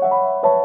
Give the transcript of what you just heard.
you.